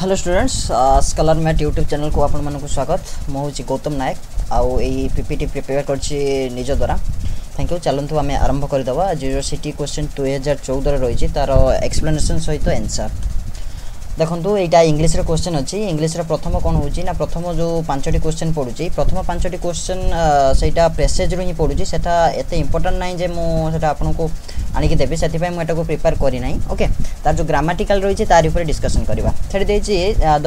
Hello students Scholar Mat YouTube ଚ୍ୟାନେଲ୍କୁ ଆପଣମାନଙ୍କୁ ସ୍ୱାଗତ ମୁଁ ହେଉଛି ଗୌତମ ନାୟକ ଆଉ ଏଇ ପିପିଟି ପ୍ରିପେୟାର କରିଛି ନିଜ ଦ୍ୱାରା থ্যাংক ইউ চালন্তু আমি আরম্ভ করে দেওয়া জিরো সিটি কোশ্চেন দুই হাজার চৌদরে রয়েছে তার এক্সপ্লেনেসন সহিত এনসার ଦେଖନ୍ତୁ ଏଇଟା ଇଂଲିଶର କ୍ୱେଶ୍ଚନ୍ ଅଛି ଇଂଲିଶର ପ୍ରଥମ କ'ଣ ହେଉଛି ନା ପ୍ରଥମ ଯେଉଁ ପାଞ୍ଚଟି କ୍ୱେଶ୍ଚନ୍ ପଡ଼ୁଛି ପ୍ରଥମ ପାଞ୍ଚଟି କ୍ୱେଶ୍ଚନ୍ ସେଇଟା ପ୍ରେସେଜ୍ରୁ ହିଁ ପଡ଼ୁଛି ସେଟା ଏତେ ଇମ୍ପୋର୍ଟାଣ୍ଟ ନାହିଁ ଯେ ମୁଁ ସେଟା ଆପଣଙ୍କୁ ଆଣିକି ଦେବି ସେଥିପାଇଁ ମୁଁ ଏଟାକୁ ପ୍ରିପେୟାର କରିନାହିଁ ଓକେ ତାର ଯେଉଁ ଗ୍ରାମାଟିକାଲ ରହିଛି ତାରି ଉପରେ ଡିସ୍କସନ୍ କରିବା ସେଠି ଦେଇଛି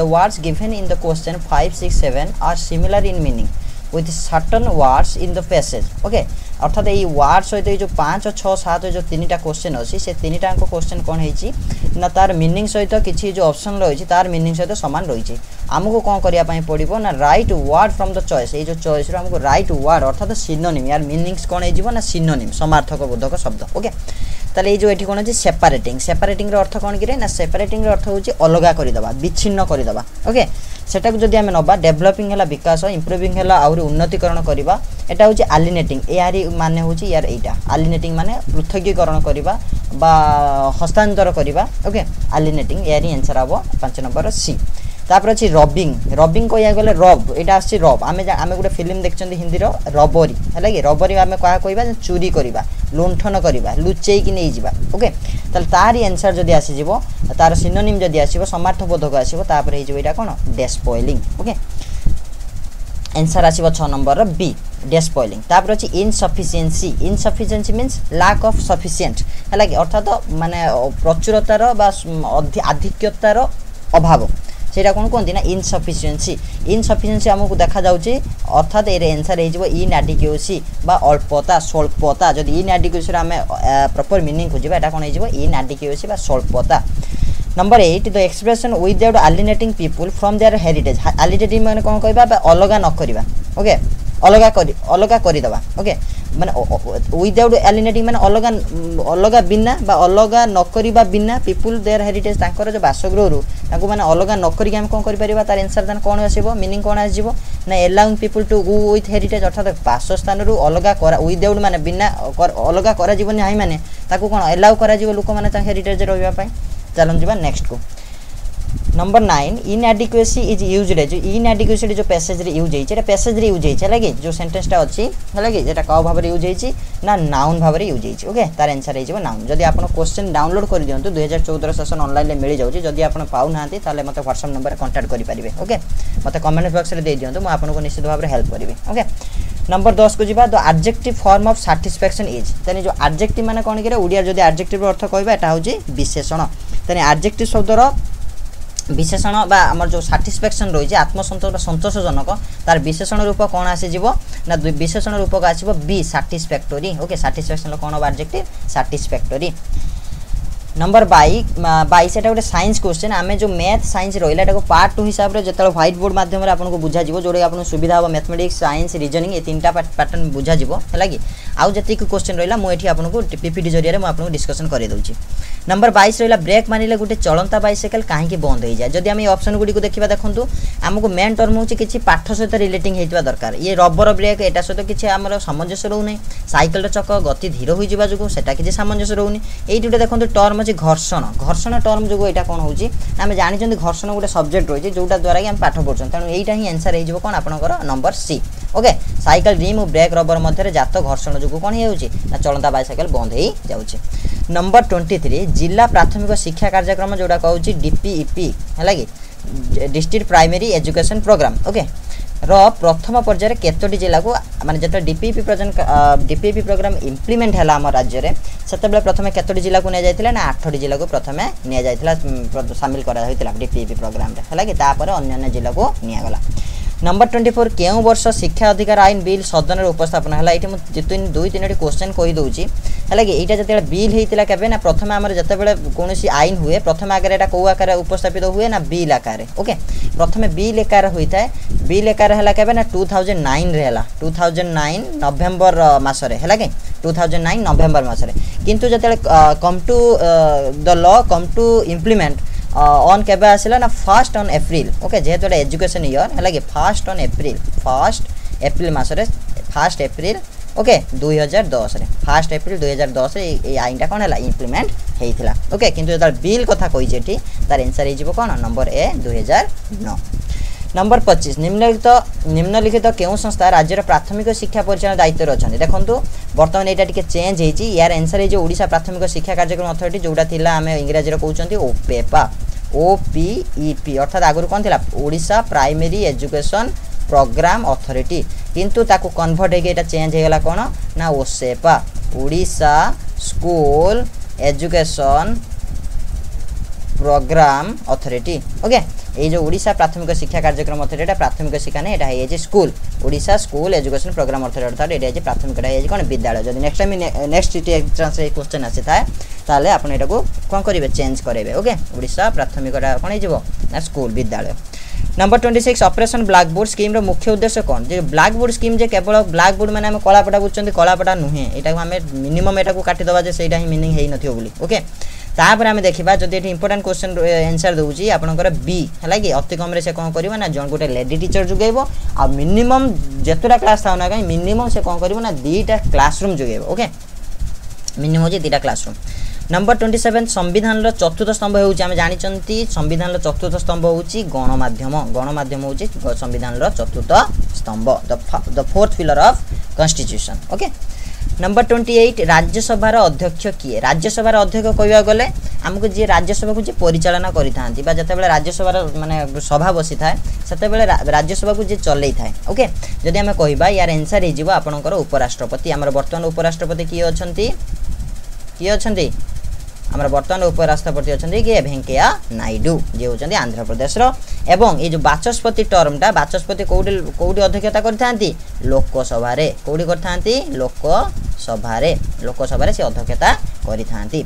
the words given in the question five six seven are similar in meaning with certain words in the passage okay অর্থাৎ এই ওয়ার্ড সহিত এই যে পাঁচ ছ সাত যে তিনটা কোশ্চেন অছি সে তিনটাঙ্ক কোশ্চেন কোণ হয়েছি না তার মিনিং সহিত কিছু যে অপশন রয়েছে তার মিনিং সহিত সমান রয়েছে আমি কম করা পড়ব না right word from the choice এই যে চয়েসর আমি রাইট ওয়ার্ড অর্থাৎ সিনোনিম ইয়ার মিনিংস কোণ হয়ে না সিনোনিম সমার্থক বোধক শব্দ ওকে তাহলে এই ଯେଉଁ ଏଠି କ'ଣ ହେଉଛି ସେପାରେଟିଂ ସେପାରେଟିଂର ଅର୍ଥ କ'ଣ କିରେ ନା ସେପାରେଟିଂର ଅର୍ଥ ହେଉଛି ଅଲଗା କରିଦେବା ବିଚ୍ଛିନ୍ନ କରିଦେବା ଓକେ ସେଟାକୁ ଯଦି ଆମେ ନେବା ଡେଭଲପିଂ ହେଲା ବିକାଶ ଇମ୍ପ୍ରୁଭିଂ ହେଲା ଆହୁରି ଉନ୍ନତିକରଣ କରିବା ଏଇଟା ହେଉଛି ଆଲିନେଟିଂ ଏହାରି ମାନେ ହେଉଛି ୟାର ଏଇଟା ଆଲିନେଟିଂ ମାନେ ପୃଥକୀକରଣ କରିବା বা হস্তান্তর করা ওকে আলিনেটিং এর এনসার হব পাঁচ নম্বর সি ତାପରେ ଅଛି ରବିଂ ରବିଂ କହିବାକୁ ଗଲେ ରବ୍ ଏଇଟା ଆସୁଛି ରବ୍ ଆମେ ଆମେ ଗୋଟେ ଫିଲ୍ମ ଦେଖିଛନ୍ତି ହିନ୍ଦୀର ରବରୀ ହେଲା କି ରବରୀ ଆମେ କାହା କହିବା ଚୋରି କରିବା ଲୁଣ୍ଠନ କରିବା ଲୁଚେଇକି ନେଇଯିବା ଓକେ ତାହେଲେ ତାରି ଆନ୍ସର୍ ଯଦି ଆସିଯିବ ତାର ସିନୋନିମ୍ ଯଦି ଆସିବ ସମାର୍ଥବୋଧକ ଆସିବ ତାପରେ ହେଇଯିବ ଏଇଟା କ'ଣ ଡେସ୍ପଏଲିଂ ଓକେ ଆନ୍ସର୍ ଆସିବ ଛଅ ନମ୍ବରର ବି ଡେସ୍ପଏଲିଂ ତାପରେ ଅଛି insufficiency insufficiency means lack of sufficient ହେଲା କି ଅର୍ଥାତ ମାନେ ପ୍ରଚୁରତାର ବା ଆଧିକ୍ୟତାର ଅଭାବ ସେଇଟା କ'ଣ କୁହନ୍ତି ନା ଇନସଫିସିଏନ୍ସି ଇନସଫିସିଏନ୍ସି ଆମକୁ ଦେଖାଯାଉଛି ଅର୍ଥାତ୍ ଏରେ ଏନ୍ସର୍ ହେଇଯିବ ଇନାଡ଼ିକ୍ୟୁସି ବା ଅଳ୍ପତା ସ୍ୱଳ୍ପତା ଯଦି ଇନାଡ଼ିକ୍ୟୁସିର ଆମେ ପ୍ରପର୍ ମିନିଂ ଖୋଜିବା ଏଇଟା କ'ଣ ହେଇଯିବ ଇନାଡ଼ିକ୍ୟୁସି ବା ସ୍ୱଳ୍ପତା number eight the expression without alienating people from their heritage alienating ମାନେ କ'ଣ କହିବା ବା ଅଲଗା ନ କରିବା ଓକେ ଅଲଗା କରି ଅଲଗା କରିଦେବା ଓକେ ମାନେ ୱିଦାଉଟ୍ ଆଲିନେଟିଂ ମାନେ ଅଲଗା ଅଲଗା ବିନା ବା ଅଲଗା ନକରିବା ବିନା ପିପୁଲ୍ ଦେୟାର ହେରିଟେଜ୍ ତାଙ୍କର ଯେଉଁ ବାସଗୃହରୁ ତାଙ୍କୁ ମାନେ ଅଲଗା ନକରିକି ଆମେ କ'ଣ କରିପାରିବା ତାର ଏନ୍ସର୍ ତାହେଲେ କ'ଣ ଆସିବ ମିନିଂ କ'ଣ ଆସିଯିବ ନା allowing people to go with heritage ଅର୍ଥାତ୍ ବାସସ୍ଥାନରୁ ଅଲଗା କରା ୱିଦାଉଟ୍ ମାନେ ବିନା ଅଲଗା କରାଯିବନି ମାନେ ତାକୁ କ'ଣ ଏଲାଉ କରାଯିବ ଲୋକମାନେ ତାଙ୍କ ହେରିଟେଜ୍ରେ ରହିବା ପାଇଁ ଚାଲନ୍ତୁ ଯିବା ନେକ୍ସଟକୁ number nine inadequacy is used जो इनआडिक्वेसीटी जो पैसेज यूज होता पैसेज यूज होगा कि जो सेन्टेन्सटा अच्छी है कि यहाँ कौ भाव यूज होती ना नाउन भाव यूज होती ओके तार आंसर हो नाउन जब आप क्वेश्चन डाउनलोड कर दिखाँ दुई हजार चौदह सेसन अनलाइन मिल जाऊँगी जदि आप पाऊना ताहले मत ह्वाट्सअप नंबर कंटाक्ट करेंगे ओके मत कमेंट बक्स में दे दिखाँ मुझे निश्चित भाव में हेल्प करी ओके नंबर दस को जी the objective firm of satisfaction is तेने जो आब्जेक्टिव मैंने कौन कि ओडिया जब आब्जेक्टिव अर्थ कह यहाँ हूँ विशेषण तेने आब्जेक्टिव शब्दर বিশেষণ বা আমার যে সাটিসফ্যাকশন রয়েছে আত্মসন্তোষ বা সন্তোষজনক তার বিশেষণ রূপ কোণ আসিযোগ না বিশেষণ রূপক আসব বি সাটিসফ্যাক্টোরি ওকে সাটিসফ্যাকশন কোণ হব আবজেক্টিভ সাটিসফ্যাক্টোরি নম্বর বাই বাইশ এটা গোটে সাইন্স কোশ্চেন আমি যে ম্যাথ সাইন্স রহলা এটা পার্ট টু হিসাবে যেত হোয়াইট বোর্ড মাধ্যমে আপনার বুঝা যাব যেটা আপনার সুবিধা হব ম্যাথমেটিক্স সাইন্স রিজনিং এই তিনটা প্যাটার্ন বুঝা যাব হল কি আউ যেত কোশ্চেন রহলা মু এটি আপনার পিপিটি জরিয়া আপনার ডিসকসন করে দেছি ନମ୍ବର ବାଇଶ ରହିଲା ବ୍ରେକ୍ ମାରିଲେ ଗୋଟେ ଚଳନ୍ତା ବାଇସାଇକେଲ କାହିଁକି ବନ୍ଦ ହୋଇଯାଏ ଯଦି ଆମେ ଏ ଅପସନ୍ ଗୁଡ଼ିକୁ ଦେଖିବା ଦେଖନ୍ତୁ ଆମକୁ ମେନ୍ ଟର୍ମ ହେଉଛି କିଛି ପାଠ ସହିତ ରିଲେଟିଂ ହୋଇଥିବା ଦରକାର ଇଏ ରବର ବ୍ରେକ୍ ଏଟା ସହିତ କିଛି ଆମର ସାମଞ୍ଜସ୍ୟ ରହୁନି ସାଇକେଲର ଚକ ଗତି ଧୀର ହୋଇଯିବା ଯୋଗୁଁ ସେଟା କିଛି ସାମଞ୍ଜସ୍ୟ ରହୁନି ଏଇଠି ଗୋଟେ ଦେଖନ୍ତୁ ଟର୍ମ ଅଛି ଘର୍ଷଣ ଘର୍ଷଣ ଟର୍ମ ଯୋଗୁଁ ଏଇଟା କ'ଣ ହେଉଛି ଆମେ ଜାଣିଛନ୍ତି ଘର୍ଷଣ ଗୋଟେ ସବଜେକ୍ଟ ରହିଛି ଯେଉଁଟା ଦ୍ୱାରା କି ଆମେ ପାଠ ପଢ଼ୁଛନ୍ତି ତେଣୁ ଏଇଟା ହିଁ ଆନ୍ସର୍ ହେଇଯିବ କ'ଣ ଆପଣଙ୍କର number C okay cycle rim ও ব্রেক রবর মধ্যে জাত ঘর্ষণ যোগ কোণ হয়ে না চলন্তা বাইসাইকেল বন্ধ হয়ে যাচ্ছে নম্বর টোয়েন্টি থ্রি জেলা প্রাথমিক শিক্ষা কার্যক্রম যেটা কুচি ডিপিইপি হল কি district primary education programme okay ର ପ୍ରଥମ ପର୍ଯ୍ୟାୟରେ କେତୋଟି ଜିଲ୍ଲାକୁ ମାନେ ଯେତେବେଳେ ଡିପିପି ଡିପିପି ପ୍ରୋଗ୍ରାମ ଇମ୍ପ୍ଲିମେଣ୍ଟ ହେଲା ଆମ ରାଜ୍ୟରେ ସେତେବେଳେ ପ୍ରଥମେ କେତୋଟି ଜିଲ୍ଲାକୁ ନିଆଯାଇଥିଲା ନା ଆଠଟି ଜିଲ୍ଲାକୁ ପ୍ରଥମେ ନିଆଯାଇଥିଲା ସାମିଲ କରାଯାଇଥିଲା ଡିପିପି ପ୍ରୋଗ୍ରାମରେ ହେଲା କି ତାପରେ ଅନ୍ୟାନ୍ୟ ଜିଲ୍ଲାକୁ ନିଆଗଲା নম্বর টোয়েন্টি ফোর কেউ বর্ষ শিক্ষা অধিকার আইন বিল সদনের উপস্থাপন হল এটি তিন দুই তিনোটি কোশ্চেন কইদি হলে কি এইটা যেত বিল হয়েছিল কেবে না প্রথমে আমার যেতবে কোণী আইন হুয়ে প্রথমে আগে এটা কেউ আকারে উপস্থাপিত হুয়ে না বিল আকারে ওকে প্রথমে বিল আকারে হয়ে বিল আকারে হল কেবে না টু থাউজেন্ড নাইনরে হল টু থাউজেন্ড নাইন নভেম্বর মাসরে হল কি টু থাউজেন্ড নাইন নভেম্বর মাসরে কিন্তু যেত come to the law come to implement on কেবে আসলে না ফার্স্ট অন এপ্রিল ওকে যেহেতু এটা এডুকেশন ইয়র হলে কি first on April first April মাসরে first April okay দুই হাজার দশরে ফার্স্ট এপ্রিল দুই হাজার দশরে এই আইনটা কোণ হল ইমপ্লিমেন্ট হয়েছিল ওকে কিন্তু যেটা বিল কথা কইছে এটি তার এনসার হয়ে যাব কোণ নম্বর এ দুই হাজার নয় নম্বর পঁচিশ নিম্নলিখিত নিম্নলিখিত কেউ সংস্থা রাজ্যের প্রাথমিক শিক্ষা পরিচালনা দায়িত্বরে অনেক দেখুন বর্তমানে এটা টিকি চেঞ্জ হয়েছি ইয়ার এনসার হয়েছে ওড়শা প্রাথমিক শিক্ষা কার্যক্রম অথরিটি যেটা লা আমি ইংরাজি কৌন ওপেপা ওপিইপি অর্থাৎ আগর কোণ লা Odisha primary education programme authority কিন্তু তাকে কনভর্ট হয়ে এটা চেঞ্জ হয়ে গেল কোণ না OSEPA Odisha school education programme authority okay এই যে ওড়িশা প্রাথমিক শিক্ষা কার্যক্রম অর্থাৎ এটা প্রাথমিক শিক্ষা নেই এটা হয়েছে school Odisha school education programme অর্থাৎ অর্থাৎ এটা হচ্ছে প্রাথমিক এটা হয়েছে মানে কোণ বিদ্যালয় যদি next time next CT entrance এই কোশ্চেন আসি থাকে তাহলে আপনি এটাকে কম করবে চেঞ্জ করবে ওকে ওড়িশা প্রাথমিকটা কোণ হয়ে যাব না স্কুল বিদ্যালয় নম্বর টোয়েন্টি সিক্স অপরেসন ব্লাকবোর্ড স্কিম্র মুখ্য উদ্দেশ্য কোণ যে ব্লাকবোর্ড স্কিম যে কেবল ব্লাকবোর্ড মানে আমি কলাপটা বুঝছেন কলাপটা নুহে এটা আমি মিনিমম এটা কাটিদেবা যে সেইটা হি মিনিং হয়ে নথিও বলে ওকে ତାପରେ ଆମେ ଦେଖିବା ଯଦି ଏଠି ଇମ୍ପୋର୍ଟାଣ୍ଟ କ୍ୱେଶ୍ଚନ୍ ଏନ୍ସର୍ ଦେଉଛି ଆପଣଙ୍କର ବି ହେଲା କି ଅତି କମ୍ରେ ସେ କ'ଣ କରିବ ନା ଜଣେ ଗୋଟେ ଲେଡି ଟିଚର୍ ଯୋଗାଇବ ଆଉ ମିନିମମ୍ ଯେତେଟା କ୍ଲାସ୍ ଥାଉ ନା କାହିଁ ମିନିମମ୍ ସେ କ'ଣ କରିବ ନା ଦୁଇଟା କ୍ଲାସରୁମ୍ ଯୋଗାଇବ ଓକେ ମିନିମମ୍ ହେଉଛି ଦୁଇଟା କ୍ଲାସରୁମ୍ ନମ୍ବର ଟ୍ୱେଣ୍ଟି ସେଭେନ୍ ସମ୍ବିଧାନର ଚତୁର୍ଥ ସ୍ତମ୍ଭ ହେଉଛି ଆମେ ଜାଣିଛନ୍ତି ସମ୍ବିଧାନର ଚତୁର୍ଥ ସ୍ତମ୍ଭ ହେଉଛି ଗଣମାଧ୍ୟମ ଗଣମାଧ୍ୟମ ହେଉଛି ସମ୍ବିଧାନର ଚତୁର୍ଥ ସ୍ତମ୍ଭ the fourth pillar of constitution okay number twenty eight ରାଜ୍ୟସଭାର ଅଧ୍ୟକ୍ଷ କିଏ ରାଜ୍ୟସଭାର ଅଧ୍ୟକ୍ଷ କହିବାକୁ ଗଲେ ଆମକୁ ଯିଏ ରାଜ୍ୟସଭାକୁ ଯିଏ ପରିଚାଳନା କରିଥାନ୍ତି ବା ଯେତେବେଳେ ରାଜ୍ୟସଭାର ମାନେ ସଭା ବସିଥାଏ ସେତେବେଳେ ରାଜ୍ୟସଭାକୁ ଯିଏ ଚଲେଇଥାଏ ଓକେ ଯଦି ଆମେ କହିବା ୟାର ଏନ୍ସର୍ ହେଇଯିବ ଆପଣଙ୍କର ଉପରାଷ୍ଟ୍ରପତି ଆମର ବର୍ତ୍ତମାନ ଉପରାଷ୍ଟ୍ରପତି କିଏ ଅଛନ୍ତି କିଏ ଅଛନ୍ତି আমার বর্তমান উপরাষ্ট্রপতি অনেক কি ভেঙ্কেয়া নাইডু যে হচ্ছেন আন্ধ্রপ্রদেশর এবং এই যে বাচস্পতি টর্মটা বাচস্পতি কোটি কোটি অধ্যক্ষতা করে থাকে লোকসভার কোটি করে থাকে লোকসভার লোকসভার সে অধ্যক্ষতা করে থাকে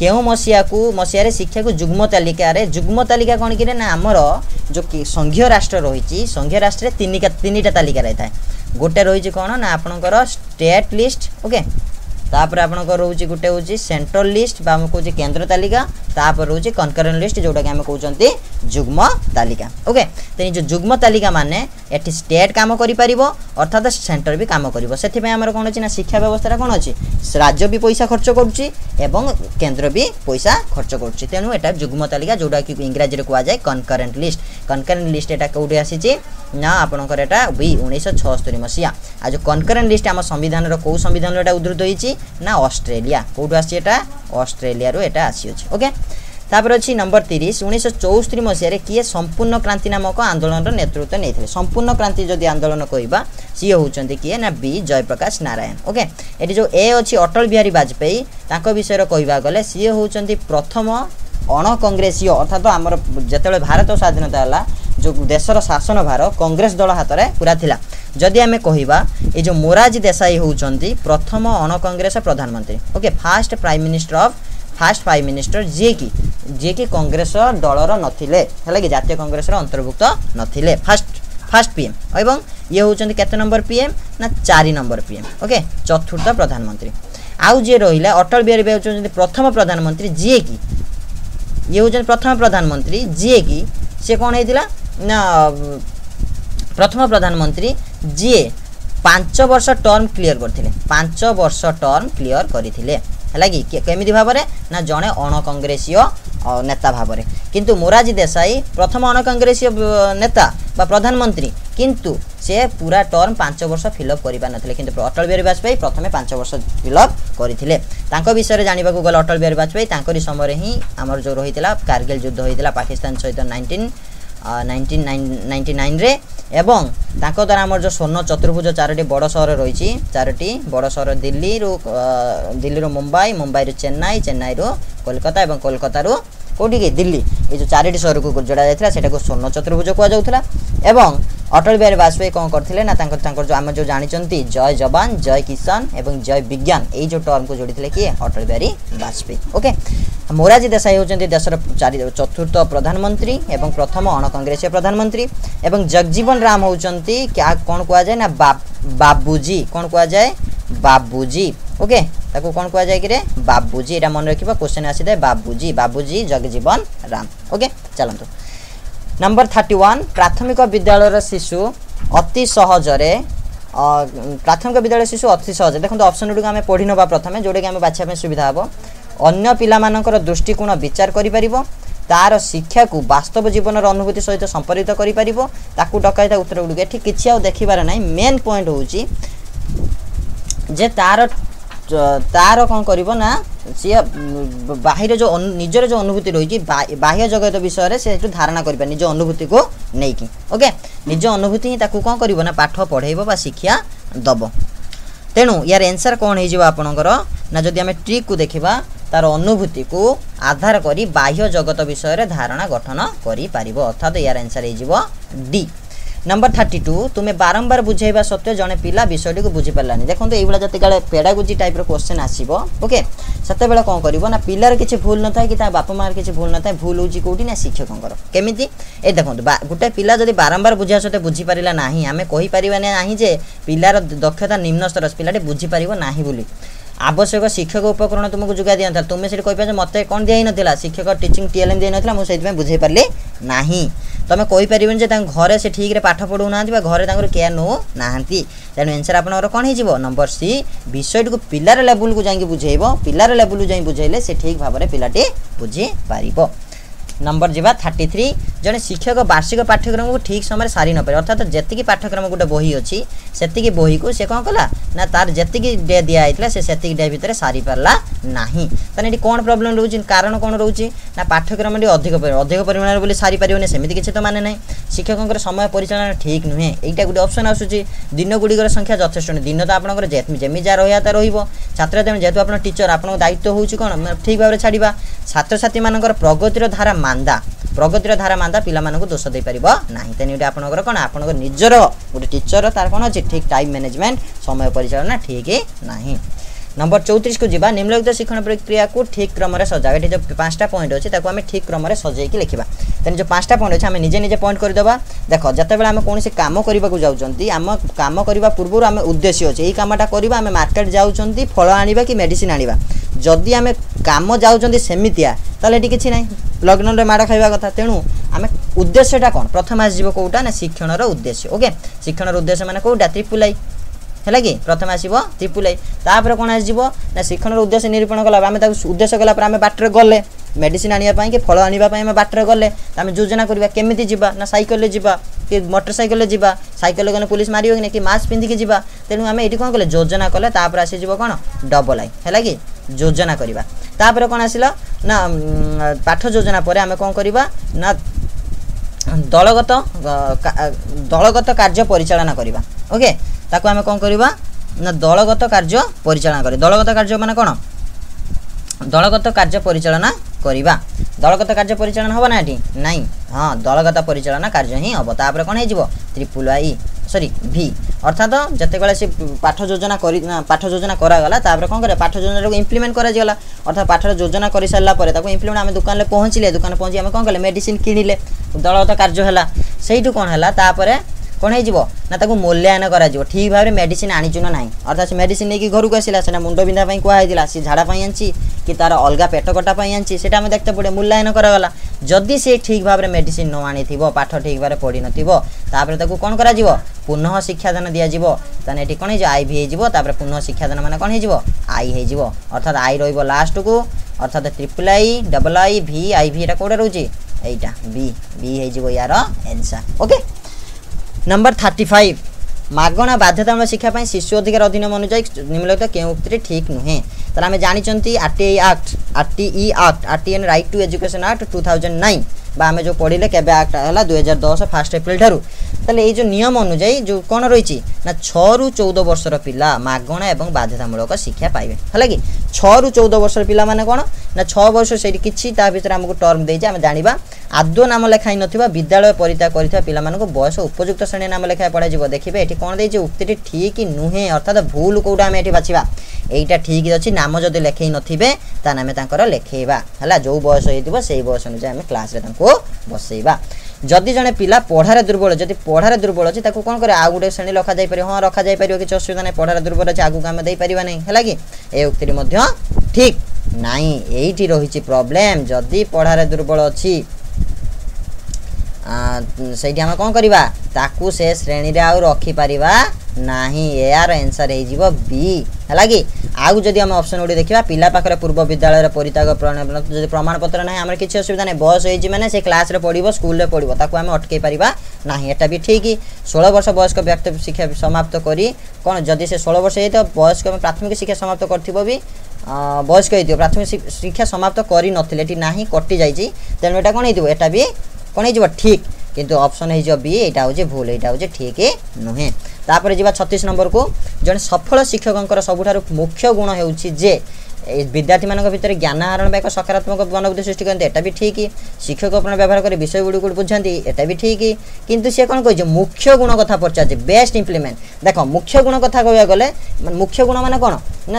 কেউ মশিয়াকু মশিয়ারে শিক্ষাকু যুগ্ম তালিকার যুগ্ম তালিকা কোণ কি না আমার যে সংঘীয় রাষ্ট্র রয়েছে সংঘীয় রাষ্ট্রে তিনিটা তিনিটা তালিকা রয়ে থাকে গোটে রয়েছে কোণ না আপনার স্টেট লিস্ট ওকে তাপরে আপনার রয়েছে গোটে হচ্ছে সেন্ট্রাল লিষ্ট বা আমি কৌছে কেন্দ্র তালিকা তাপরে রয়েছে কনকরেন্ট লিষ্ট যেটাকি আমি কৌঁতে যুগ্ম তালিকা ওকে তো এই যে যুগ্ম তালিকা মানে এটি স্টেট কাম করে অর্থাৎ সেন্টর বি কাম করব সেপাই আমার কোণ অনেক না শিক্ষা ব্যবস্থাটা কোণ অনেক রাজ্য বি পয়সা খরচ করছি এবং কেন্দ্র বি পয়সা খরচ করছি তেমন এটা যুগ্ম তালিকা যেটাকি ইংরাজি কুযায় কনকরেন্ট লিষ্ট কনকরেন্ট লিষ্ট এটা কোটি আসিছে না আপনার এটা বি উনিশশো ছস্তরি মশিয়া আজ কনকরেন্ট লিষ্ট আমার সংবিধানর কেউ সংবিধান এটা উদ্ধৃত হয়েছে না অস্ট্রেলিয়া কোউঠু আসছে এটা অস্ট্রেলিয়ারু এটা আসিଅଛି ওকে ତାପରେ ଅଛି ନମ୍ବର ତିରିଶ ଉଣେଇଶହ ଚଉସ୍ତରି ମସିହାରେ କିଏ ସମ୍ପୂର୍ଣ୍ଣ କ୍ରାନ୍ତି ନାମକ ଆନ୍ଦୋଳନର ନେତୃତ୍ୱ ନେଇଥିଲେ ସମ୍ପୂର୍ଣ୍ଣ କ୍ରାନ୍ତି ଯଦି ଆନ୍ଦୋଳନ କହିବା ସିଏ ହେଉଛନ୍ତି କିଏ ନା ବି ଜୟପ୍ରକାଶ ନାରାୟଣ ଓକେ ଏଠି ଯେଉଁ ଏ ଅଛି ଅଟଳ ବିହାରୀ ବାଜପେୟୀ ତାଙ୍କ ବିଷୟରେ କହିବାକୁ ଗଲେ ସିଏ ହେଉଛନ୍ତି ପ୍ରଥମ ଅଣକଂଗ୍ରେସୀୟ ଅର୍ଥାତ ଆମର ଯେତେବେଳେ ଭାରତ ସ୍ୱାଧୀନତା ହେଲା ଯେଉଁ ଦେଶର ଶାସନ ଭାର କଂଗ୍ରେସ ଦଳ ହାତରେ ପୁରା ଥିଲା ଯଦି ଆମେ କହିବା ଏ ଯେଉଁ ମୋରାଜ ଦେଶାଇ ହେଉଛନ୍ତି ପ୍ରଥମ ଅଣକଂଗ୍ରେସ ପ୍ରଧାନମନ୍ତ୍ରୀ okay first prime minister of first prime minister ଯିଏକି ଯିଏକି କଂଗ୍ରେସ ଦଳର ନଥିଲେ ହେଲା କି ଜାତୀୟ କଂଗ୍ରେସର ଅନ୍ତର୍ଭୁକ୍ତ ନଥିଲେ ଫାଷ୍ଟ ଫାଷ୍ଟ ପିଏମ୍ ଏବଂ ଇଏ ହେଉଛନ୍ତି କେତେ ନମ୍ବର ପିଏମ୍ ନା ଚାରି ନମ୍ବର ପିଏମ୍ ଓକେ ଚତୁର୍ଥ ପ୍ରଧାନମନ୍ତ୍ରୀ ଆଉ ଯିଏ ରହିଲା ଅଟଳ ବିହାରୀ ହେଉଛନ୍ତି ପ୍ରଥମ ପ୍ରଧାନମନ୍ତ୍ରୀ ଯିଏକି ଇଏ ହେଉଛନ୍ତି ପ୍ରଥମ ପ୍ରଧାନମନ୍ତ୍ରୀ ଯିଏକି ସିଏ କ'ଣ ହେଇଥିଲା ନା প্রথম প্রধানমন্ত্রী যিয়ে পাঁচ বর্ষ টর্ম ক্লিয়র করে পাঁচ বর্ষ টর্ম ক্লিয়র করে ହେଲା କି କେମିତି ଭାବରେ ନା ଜଣେ ଅଣକଂଗ୍ରେସୀୟ ନେତା ଭାବରେ କିନ୍ତୁ ମୋରାଜୀ ଦେଶାଇ ପ୍ରଥମ ଅଣକଂଗ୍ରେସୀୟ ନେତା ବା ପ୍ରଧାନମନ୍ତ୍ରୀ କିନ୍ତୁ ସେ ପୁରା ଟର୍ମ ପାଞ୍ଚ ବର୍ଷ ଫିଲଅପ୍ କରିପାରିନଥିଲେ କିନ୍ତୁ ଅଟଳ ବିହାରୀ ବାଜପେୟୀ ପ୍ରଥମେ ପାଞ୍ଚ ବର୍ଷ ଫିଲଅପ୍ କରିଥିଲେ ତାଙ୍କ ବିଷୟରେ ଜାଣିବାକୁ ଗଲେ ଅଟଳ ବିହାରୀ ବାଜପେୟୀ ତାଙ୍କରି ସମୟରେ ହିଁ ଆମର ଯେଉଁ ରହିଥିଲା କାର୍ଗିଲ ଯୁଦ୍ଧ ହୋଇଥିଲା ପାକିସ୍ତାନ ସହିତ ନାଇଣ୍ଟିନ୍ ନାଇଣ୍ଟିନ୍ ନାଇଣ୍ଟି ନାଇନ୍ରେ ଏବଂ ତାଙ୍କ ଦ୍ୱାରା ଆମର ଯେଉଁ ସ୍ୱର୍ଣ୍ଣ ଚତୁର୍ଭୁଜ ଚାରୋଟି ବଡ଼ ସହର ରହିଛି ଚାରୋଟି ବଡ଼ ସହର ଦିଲ୍ଲୀରୁ ଦିଲ୍ଲୀରୁ ମୁମ୍ବାଇ ମୁମ୍ବାଇରୁ ଚେନ୍ନାଇ ଚେନ୍ନାଇରୁ କୋଲକାତା ଏବଂ କୋଲକାତାରୁ କେଉଁଠିକି ଦିଲ୍ଲୀ ଏ ଯେଉଁ ଚାରିଟି ସହରକୁ ଯୋଡ଼ା ଯାଇଥିଲା ସେଟାକୁ ସ୍ୱର୍ଣ୍ଣ ଚତୁର୍ଭୁଜ କୁହାଯାଉଥିଲା ଏବଂ অটল বিহারী ବାଜପେୟୀ କ'ଣ କରିଥିଲେ ନା ତାଙ୍କର ତାଙ୍କର ଯେଉଁ ଆମେ ଯେଉଁ ଜାଣିଛନ୍ତି ଜୟ ଯବାନ ଜୟ କିଷାନ ଏବଂ ଜୟ ବିଜ୍ଞାନ ଏଇ ଯେଉଁ ଟର୍ମକୁ ଯୋଡ଼ିଥିଲେ କିଏ ଅଟଳ ବିହାରୀ ବାଜପେୟୀ ଓକେ ମୋରାଜୀ ଦେଶାଇ ହେଉଛନ୍ତି ଦେଶର ଚାରି ଚତୁର୍ଥ ପ୍ରଧାନମନ୍ତ୍ରୀ ଏବଂ ପ୍ରଥମ ଅଣକଂଗ୍ରେସୀୟ ପ୍ରଧାନମନ୍ତ୍ରୀ ଏବଂ ଜଗଜୀବନ ରାମ ହେଉଛନ୍ତି କ'ଣ କୁହାଯାଏ ନା ବାବୁଜୀ କ'ଣ କୁହାଯାଏ ବାବୁଜୀ ওকে তাকে কোণ কুযায় কি বাবুজি এটা মনে রাখবা কোশ্চেন আসিদে বাবুজি বাবুজি জগজীবন রাম ওকে চলতু ନମ୍ବର ଥାର୍ଟି ୱାନ୍ ପ୍ରାଥମିକ ବିଦ୍ୟାଳୟର ଶିଶୁ ଅତି ସହଜରେ ପ୍ରାଥମିକ ବିଦ୍ୟାଳୟ ଶିଶୁ ଅତି ସହଜ ଦେଖନ୍ତୁ ଅପସନ୍ ଗୁଡ଼ିକୁ ଆମେ ପଢ଼ି ନେବା ପ୍ରଥମେ ଯେଉଁଟାକି ଆମେ ବାଛିବା ପାଇଁ ସୁବିଧା ହେବ ଅନ୍ୟ ପିଲାମାନଙ୍କର ଦୃଷ୍ଟିକୋଣ ବିଚାର କରିପାରିବ ତାର ଶିକ୍ଷାକୁ ବାସ୍ତବ ଜୀବନର ଅନୁଭୂତି ସହିତ ସମ୍ପର୍କିତ କରିପାରିବ ତାକୁ ଡକାଇଥାଏ ଉତ୍ତର ଗୁଡ଼ିକ ଏଠି କିଛି ଆଉ ଦେଖିବାର ନାହିଁ ମେନ୍ ପଏଣ୍ଟ ହେଉଛି ଯେ ତାର ତାର କ'ଣ କରିବ ନା ସିଏ ବାହିର ଯେଉଁ ନିଜର ଯେଉଁ ଅନୁଭୂତି ରହିଛି ବାହ୍ୟ ଜଗତ ବିଷୟରେ ସେ ସେଠୁ ଧାରଣା କରିପାରିବ ନିଜ ଅନୁଭୂତିକୁ ନେଇକି ଓକେ ନିଜ ଅନୁଭୂତି ହିଁ ତାକୁ କ'ଣ କରିବ ନା ପାଠ ପଢ଼େଇବ ବା ଶିକ୍ଷା ଦେବ ତେଣୁ ୟାର ଏନ୍ସର୍ କ'ଣ ହେଇଯିବ ଆପଣଙ୍କର ନା ଯଦି ଆମେ ଟ୍ରିକ୍କୁ ଦେଖିବା ତାର ଅନୁଭୂତିକୁ ଆଧାର କରି ବାହ୍ୟ ଜଗତ ବିଷୟରେ ଧାରଣା ଗଠନ କରିପାରିବ ଅର୍ଥାତ୍ ୟାର ଏନ୍ସର୍ ହେଇଯିବ ଡି ନମ୍ବର ଥାର୍ଟି ଟୁ ତୁମେ ବାରମ୍ବାର ବୁଝାଇବା ସତ୍ତ୍ୱେ ଜଣେ ପିଲା ବିଷୟଟିକୁ ବୁଝିପାରିଲାନି ଦେଖନ୍ତୁ ଏଇଭଳିଆ ଯେତେବେଳେ ପେଡ଼ାଗୁଜି ଟାଇପ୍ର କ୍ୱେଶ୍ଚନ୍ ଆସିବ ଓକେ ସେତେବେଳେ କ'ଣ କରିବ ନା ପିଲାର କିଛି ଭୁଲ ନଥାଏ କି ତା ବାପା ମାଆର କିଛି ଭୁଲ ନଥାଏ ଭୁଲ ହେଉଛି କେଉଁଠି ନା ଶିକ୍ଷକଙ୍କର କେମିତି ଏ ଦେଖନ୍ତୁ ଗୋଟେ ପିଲା ଯଦି ବାରମ୍ବାର ବୁଝିବା ସତ୍ତ୍ୱେ ବୁଝିପାରିଲା ନାହିଁ ଆମେ କହିପାରିବା ନାହିଁ ଯେ ପିଲାର ଦକ୍ଷତା ନିମ୍ନ ସ୍ତର ପିଲାଟି ବୁଝିପାରିବ ନାହିଁ ବୋଲି ଆବଶ୍ୟକ ଶିକ୍ଷକ ଉପକରଣ ତୁମକୁ ଯୋଗାଇ ଦିଅନ୍ତା ତୁମେ ସେଠି କହିପାରିବ ଯେ ମୋତେ କ'ଣ ଦିଆହେଇନଥିଲା ଶିକ୍ଷକ ଟିଚିଂ ଟି ଏଲ୍ ଏମ୍ ଦିଆହେଇନଥିଲା ମୁଁ ସେଇଥିପାଇଁ ବୁଝେଇ ପାରିଲି ନାହିଁ তুমি কইপারবেন যে তাঙ্ক ঘরে সে ঠিকরে পাঠ পড়াও না বা ঘরে তাঙ্কর কেয়ার নেও না তেমন এনসর আপনার কম হয়ে যাব নম্বর সি বিষয়টি পিলার লেভেলক যাই বুঝাইব পিলার লেভেলক যাই বুঝাইলে সে ঠিক ভাবে পিলাটি বুঝিপার নম্বর যা থার্টি থ্রি জন শিক্ষক বার্ষিক পাঠ্যক্রমকে ঠিক সময় সারি নপারে অর্থাৎ যেতিকি পাঠ্যক্রম গোটে বহি অছি সেতিকি বহিকু সে কম কলা না তার যেতিকি ডে দিয়া হয়েছিল সে সেতিকি ডে ভিতরে সারি পারা না তাহলে এটি কোণ প্রোবলেম রয়েছে কারণ কোণ রয়েছে না পাঠ্যক্রমটি অধিক অধিক পরিমাণের বলে সারি পারিবনি সেমিতি কিছু তো মানে না শিক্ষকর সময় পরিচালনা ঠিক নুহে এইটা গোটে অপসন আসুচি দিনগুড়ির সংখ্যা যথেষ্ট নুহে দিন তো আপনার যেমি যা রহা তা রহব ছাত্র যেহেতু আপনার টিচর আপনার দায়িত্ব হচ্ছে কোণ ঠিক ভাবে ছাড়া ছাত্রছাত্রী প্রগতির ধারা ମାନ୍ଦା ପ୍ରଗତିର ଧାରା ମାନ୍ଦା ପିଲାମାନଙ୍କୁ ଦୋଷ ଦେଇପାରିବ ନାହିଁ ତେଣୁ ଗୋଟେ ଆପଣଙ୍କର କ'ଣ ଆପଣଙ୍କ ନିଜର ଗୋଟେ ଟିଚରର ତାର କ'ଣ ଅଛି ଠିକ୍ ଟାଇମ୍ ମ୍ୟାନେଜମେଣ୍ଟ ସମୟ ପରିଚାଳନା ଠିକ୍ ନାହିଁ নম্বর চৌত্রিশকু যা নিম্নলিখিত শিক্ষণ প্রক্রিয়া ঠিক ক্রমে সজা এটি যে পাঁচটা পয়েন্ট অছে তাকে আমি ঠিক ক্রমে সজাইকি লিখবা তেমনি যে পাঁচটা পয়েন্ট অছে আমি নিজে নিজে পয়েন্ট করেদেবা দেখ যেতবে আমি কোণী কাম করা যাচ্ছেন আম কাম করা পূর্ব আমি উদ্দেশ্য অছে এই কামটা করা আমি মার্কেট যাচ্ছেন ফল আনবা কি মেডিসিন আনবা যদি আমি কাম যাচ্ছেন সেমিতিয়া তাহলে এটি কিছু না লকডাউনরে মাড় খাইবা কথা তেমন আমি উদ্দেশ্যটা কোণ প্রথমে আসব কোটা না শিক্ষণর উদ্দেশ্য ওকে শিক্ষণর উদ্দেশ্য মানে কোটা ত্রিপুলাই ହେଲା କି ପ୍ରଥମେ ଆସିବ ତ୍ରିପୁଲ ଆଇ ତାପରେ କ'ଣ ଆସିଯିବ ନା ଶିକ୍ଷଣର ଉଦ୍ଦେଶ୍ୟ ନିରୂପଣ କଲା ଆମେ ତାକୁ ଉଦ୍ଦେଶ୍ୟ କଲା ପରେ ଆମେ ବାଟରେ ଗଲେ ମେଡ଼ିସିନ ଆଣିବା ପାଇଁ କି ଫଳ ଆଣିବା ପାଇଁ ଆମେ ବାଟରେ ଗଲେ ଆମେ ଯୋଜନା କରିବା କେମିତି ଯିବା ନା ସାଇକେଲରେ ଯିବା କି ମଟର ସାଇକେଲରେ ଯିବା ସାଇକେଲରେ ଗଲେ ପୋଲିସ ମାରିବ କି ନା କି ମାସ୍କ ପିନ୍ଧିକି ଯିବା ତେଣୁ ଆମେ ଏଠି କ'ଣ କଲେ ଯୋଜନା କଲେ ତାପରେ ଆସିଯିବ କ'ଣ ଡବଲ ଆଇ ହେଲା କି ଯୋଜନା କରିବା ତାପରେ କ'ଣ ଆସିଲା ନା ପାଠ ଯୋଜନା ପରେ ଆମେ କ'ଣ କରିବା ନା ଦଳଗତ ଦଳଗତ କାର୍ଯ୍ୟ ପରିଚାଳନା କରିବା ଓକେ ତାକୁ ଆମେ କ'ଣ କରିବା ନା ଦଳଗତ କାର୍ଯ୍ୟ ପରିଚାଳନା କରିବା ଦଳଗତ କାର୍ଯ୍ୟ ମାନେ କ'ଣ ଦଳଗତ କାର୍ଯ୍ୟ ପରିଚାଳନା କରିବା ଦଳଗତ କାର୍ଯ୍ୟ ପରିଚାଳନା ହେବ ନା ଏଠି ନାହିଁ ହଁ ଦଳଗତ ପରିଚାଳନା କାର୍ଯ୍ୟ ହିଁ ହେବ ତାପରେ କ'ଣ ହେଇଯିବ ତ୍ରିପୁଲ ଆଇ ସରି ଭି ଅର୍ଥାତ ଯେତେବେଳେ ସେ ପାଠ ଯୋଜନା କରି ପାଠ ଯୋଜନା କରାଗଲା ତାପରେ କ'ଣ କରେ ପାଠ ଯୋଜନାଟାକୁ ଇମ୍ପ୍ଲିମେଣ୍ଟ କରାଯିଗଲା ଅର୍ଥାତ ପାଠର ଯୋଜନା କରିସାରିଲା ପରେ ତାକୁ ଇମ୍ପ୍ଲିମେଣ୍ଟ ଆମେ ଦୋକାନରେ ପହଞ୍ଚିଲେ ଦୋକାନ ପହଞ୍ଚି ଆମେ କ'ଣ କଲେ ମେଡ଼ିସିନ କିଣିଲେ ଦଳଗତ କାର୍ଯ୍ୟ ହେଲା ସେଇଠୁ କ'ଣ ହେଲା ତାପରେ କ'ଣ ହେଇଯିବ ନା ତାକୁ ମୂଲ୍ୟାୟନ କରାଯିବ ଠିକ୍ ଭାବରେ ମେଡ଼ିସିନ୍ ଆଣିଛୁ ନା ନାହିଁ ଅର୍ଥାତ୍ ସେ ମେଡ଼ିସିନ୍ ନେଇକି ଘରକୁ ଆସିଲା ସେଟା ମୁଣ୍ଡ ବିନ୍ଧା ପାଇଁ କୁହାହେଇଥିଲା ସେ ଝାଡ଼ା ପାଇଁ ଆଣିଛି କି ତା'ର ଅଲଗା ପେଟ କଟା ପାଇଁ ଆଣିଛି ସେଟା ଆମେ ଦେଖିତେ ପଡ଼େ ମୂଲ୍ୟାୟନ କରାଗଲା ଯଦି ସେ ଠିକ୍ ଭାବରେ ମେଡ଼ିସିନ୍ ନ ଆଣିଥିବ ପାଠ ଠିକ୍ ଭାବରେ ପଢ଼ିନଥିବ ତାପରେ ତାକୁ କ'ଣ କରାଯିବ ପୁନଃ ଶିକ୍ଷାଦାନ ଦିଆଯିବ ତାହେଲେ ଏଠି କ'ଣ ହେଇଯିବ ଆଇ ଭି ହେଇଯିବ ତାପରେ ପୁନଃ ଶିକ୍ଷାଦାନ ମାନେ କ'ଣ ହେଇଯିବ ଆଇ ହେଇଯିବ ଅର୍ଥାତ୍ ଆଇ ରହିବ ଲାଷ୍ଟକୁ ଅର୍ଥାତ୍ triple I double I V I V ଏଇଟା କେଉଁଟା ରହୁଛି ଏଇଟା ବି বি ହେଇଯିବ যাব ইয়ার ଓକେ নম্বর থার্টি ফাইভ মাগণা বাধ্যতামূলক শিক্ষা পাই শিশু অধিকার অধিনিয়ম অনুযায়ী নিম্নলিখিত কেউ উক্তিটি ঠিক নুহে তাহলে আমি জাঁচান RTI act RTE act RTN right to education act two thousand nine বা আমি যে পড়লে কেবে আক্ট হল দুই হাজার দশ ফার্স্ট এপ্রিল ঠার তাহলে এই যে নিয়ম অনুযায়ী যে কোণ রয়েছে না ছু চৌদ বর্ষর পিলা মাগଣା এবং বাধ্যতামূলক শিক্ষা পাইবে ହେଲା କି ଛଅରୁ ଚଉଦ ବର୍ଷର ପିଲାମାନେ କ'ଣ ନା ଛଅ ବର୍ଷ ସେଇଠି କିଛି ତା ଭିତରେ ଆମକୁ ଟର୍ମ ଦେଇଛି ଆମେ ଜାଣିବା ଆଦୌ ନାମ ଲେଖା ହେଇନଥିବା ବିଦ୍ୟାଳୟ ପରିତ୍ୟାଗ କରିଥିବା ପିଲାମାନଙ୍କୁ ବୟସ ଉପଯୁକ୍ତ ଶ୍ରେଣୀ ନାମ ଲେଖା ପଢ଼ାଯିବ ଦେଖିବେ ଏଠି କ'ଣ ଦେଇଛି ଉକ୍ତିଟି ଠିକ୍ ନୁହେଁ ଅର୍ଥାତ୍ ଭୁଲ କେଉଁଟା ଆମେ ଏଠି ବାଛିବା ଏଇଟା ଠିକ୍ ଅଛି ନାମ ଯଦି ଲେଖେଇ ନଥିବେ ତାହେଲେ ଆମେ ତାଙ୍କର ଲେଖେଇବା ହେଲା ଯେଉଁ ବୟସ ହେଇଥିବ ସେଇ ବୟସ ଅନୁଯାୟୀ ଆମେ କ୍ଲାସ୍ରେ ତାଙ୍କୁ ବସେଇବା ଯଦି ଜଣେ ପିଲା ପଢ଼ାରେ ଦୁର୍ବଳ ଯଦି ପଢ଼ାରେ ଦୁର୍ବଳ ଅଛି ତାକୁ କ'ଣ କରେ ଆଉ ଗୋଟେ ଶ୍ରେଣୀ ରଖାଯାଇପାରିବ ହଁ ରଖାଯାଇପାରିବ କିଛି ଅସୁବିଧା ନାହିଁ ପଢ଼ାରେ ଦୁର୍ବଳ ଅଛି ଆଗକୁ ଆମେ ଦେଇପାରିବା ନାହିଁ ହେଲା କି ଏ ଉକ୍ତିଟି ମଧ୍ୟ ଠିକ୍ ନାହିଁ ଏଇଠି ରହିଛି ପ୍ରୋବ୍ଲେମ୍ ଯଦି ପଢ଼ାରେ ଦୁର୍ବଳ ଅଛି ସେଇଠି ଆମେ କ'ଣ କରିବା ତାକୁ ସେ ଶ୍ରେଣୀରେ ଆଉ ରଖିପାରିବା ନାହିଁ ଏହାର ଏନ୍ସର୍ ହେଇଯିବ ବି ହେଲା କି ଆଉ ଯଦି ଆମେ ଅପସନ୍ ଗୁଡ଼ିକ ଦେଖିବା ପିଲା ପାଖରେ ପୂର୍ବ ବିଦ୍ୟାଳୟର ପରିତ୍ୟାଗ ଯଦି ପ୍ରମାଣପତ୍ର ନାହିଁ ଆମର କିଛି ଅସୁବିଧା ନାହିଁ ବୟସ ହେଇଛି ମାନେ ସେ କ୍ଲାସ୍ରେ ପଢ଼ିବ ସ୍କୁଲରେ ପଢ଼ିବ ତାକୁ ଆମେ ଅଟକାଇ ପାରିବା ନାହିଁ ଏଟା ବି ଠିକ୍ ଷୋହଳ ବର୍ଷ ବୟସ୍କ ବ୍ୟକ୍ତି ଶିକ୍ଷା ସମାପ୍ତ କରି କ'ଣ ଯଦି ସେ ଷୋହଳ ବର୍ଷ ହେଇଥିବ ବୟସ୍କ ପ୍ରାଥମିକ ଶିକ୍ଷା ସମାପ୍ତ କରିଥିବ ବି ବୟସ୍କ ହେଇଥିବ ପ୍ରାଥମିକ ଶିକ୍ଷା ସମାପ୍ତ କରିନଥିଲେ ଏଠି ନାହିଁ କଟିଯାଇଛି ତେଣୁ ଏଇଟା କ'ଣ ହେଇଥିବ ଏଟା ବି କ'ଣ ହେଇଯିବ ଠିକ୍ କିନ୍ତୁ ଅପସନ୍ ହେଇଯିବ ବି ଏଇଟା ହେଉଛି ଭୁଲ ଏଇଟା ହେଉଛି ଠିକ୍ ନୁହେଁ ତାପରେ ଯିବା ଛତିଶ ନମ୍ବରକୁ ଜଣେ ସଫଳ ଶିକ୍ଷକଙ୍କର ସବୁଠାରୁ ମୁଖ୍ୟ ଗୁଣ ହେଉଛି ଯେ ବିଦ୍ୟାର୍ଥୀମାନଙ୍କ ଭିତରେ ଜ୍ଞାନ ଆହରଣ ବା ଏକ ସକାରାତ୍ମକ ମନୋବୃତ୍ତି ସୃଷ୍ଟି କରନ୍ତି ଏଟା ବି ଠିକ୍ ଶିକ୍ଷକ ଆପଣ ବ୍ୟବହାର କରି ବିଷୟଗୁଡ଼ିକୁ ବୁଝନ୍ତି ଏଟା ବି ଠିକ୍ କିନ୍ତୁ ସିଏ କ'ଣ କହିଛି ମୁଖ୍ୟ ଗୁଣ କଥା ପଚାରିଛି ବେଷ୍ଟ ଇମ୍ପ୍ଲିମେଣ୍ଟ ଦେଖ ମୁଖ୍ୟ ଗୁଣ କଥା କହିବାକୁ ଗଲେ ମୁଖ୍ୟ ଗୁଣ ମାନେ କ'ଣ ନା